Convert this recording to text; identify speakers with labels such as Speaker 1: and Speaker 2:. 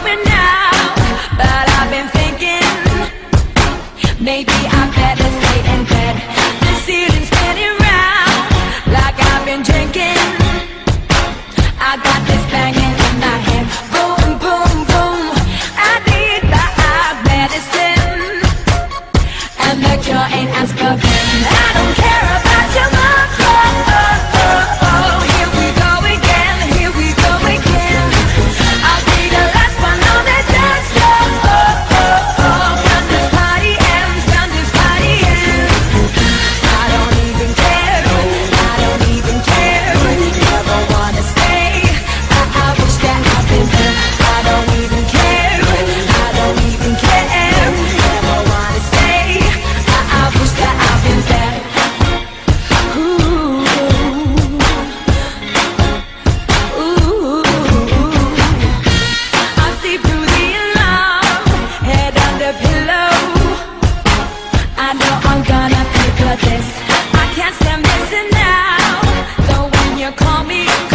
Speaker 1: going but I've been thinking maybe I better stay in bed. The ceiling's like I've been drinking. I got this banging in my head, boom, boom, boom. I need medicine, and the cure ain't aspirin. I don't care dancing now. So when you call me.